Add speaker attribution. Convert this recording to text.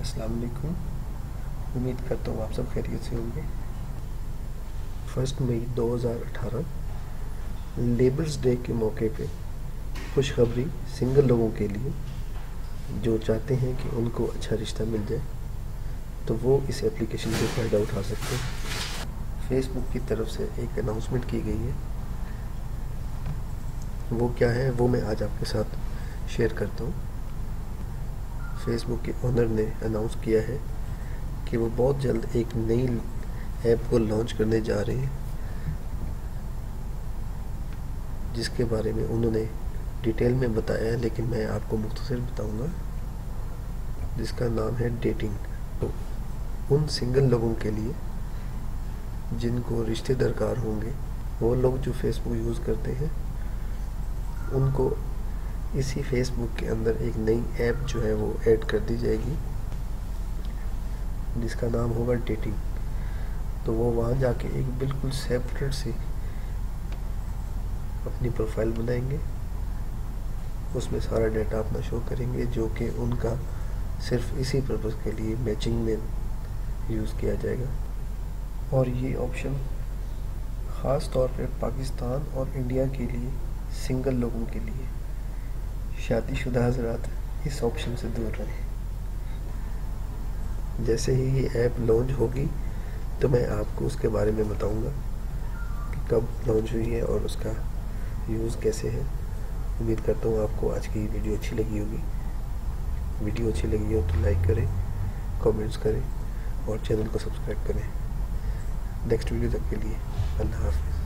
Speaker 1: अस्सलाम वालेकुम। उम्मीद करता हूँ आप सब खैरियत से होंगे। फ़र्स्ट मई 2018 लेबर्स डे के मौके पे खुशखबरी सिंगल लोगों के लिए, जो चाहते हैं कि उनको अच्छा रिश्ता मिल जाए तो वो इस एप्लीकेशन से फ़ायदा उठा सकते हैं। फेसबुक की तरफ़ से एक अनाउंसमेंट की गई है। वो क्या है, वो मैं आज आपके साथ शेयर करता हूँ। फेसबुक के ओनर ने अनाउंस किया है कि वो बहुत जल्द एक नई ऐप को लॉन्च करने जा रहे हैं, जिसके बारे में उन्होंने डिटेल में बताया है, लेकिन मैं आपको मुख्तर बताऊँगा। जिसका नाम है डेटिंग तो उन सिंगल लोगों के लिए जिनको रिश्ते दरकार होंगे, वो लोग जो फेसबुक यूज़ करते हैं, उनको इसी फेसबुक के अंदर एक नई ऐप जो है वो ऐड कर दी जाएगी, जिसका नाम होगा डेटिंग तो वो वहाँ जाके एक बिल्कुल सेपरेट सी अपनी प्रोफ़ाइल बनाएँगे। उसमें सारा डाटा अपना शो करेंगे, जो कि उनका सिर्फ़ इसी पर्पज़ के लिए मैचिंग में यूज़ किया जाएगा। और ये ऑप्शन ख़ास तौर पर पाकिस्तान और इंडिया के लिए सिंगल लोगों के लिए शादीशुदा हजरात इस ऑप्शन से दूर रहें। जैसे ही ये ऐप लॉन्च होगी तो मैं आपको उसके बारे में बताऊँगा कि कब लॉन्च हुई है और उसका यूज़ कैसे है। उम्मीद करता हूँ आपको आज की वीडियो अच्छी लगी होगी। वीडियो अच्छी लगी हो तो लाइक करें कमेंट्स करें और चैनल को सब्सक्राइब करें। नेक्स्ट वीडियो तक के लिए अल्लाह हाफिज़।